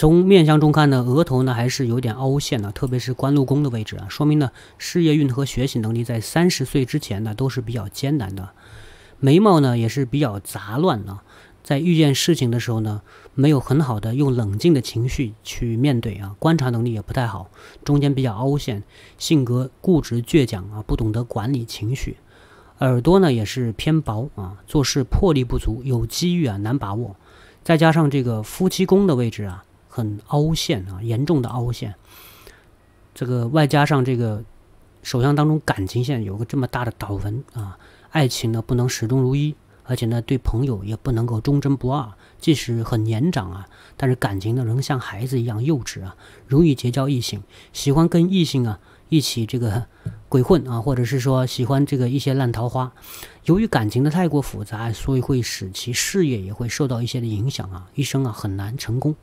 从面相中看呢，额头呢还是有点凹陷的，特别是官禄宫的位置啊，说明呢事业运和学习能力在三十岁之前呢都是比较艰难的。眉毛呢也是比较杂乱啊，在遇见事情的时候呢，没有很好的用冷静的情绪去面对啊，观察能力也不太好，中间比较凹陷，性格固执倔强啊，不懂得管理情绪。耳朵呢也是偏薄啊，做事魄力不足，有机遇啊难把握。再加上这个夫妻宫的位置啊，很凹陷啊，严重的凹陷。这个外加上这个手相当中感情线有个这么大的倒纹啊。爱情呢不能始终如一，而且呢对朋友也不能够忠贞不二。即使很年长啊，但是感情呢仍像孩子一样幼稚啊，容易结交异性，喜欢跟异性啊一起这个鬼混啊，或者是说喜欢这个一些烂桃花。由于感情的太过复杂，所以会使其事业也会受到一些的影响啊，一生啊很难成功。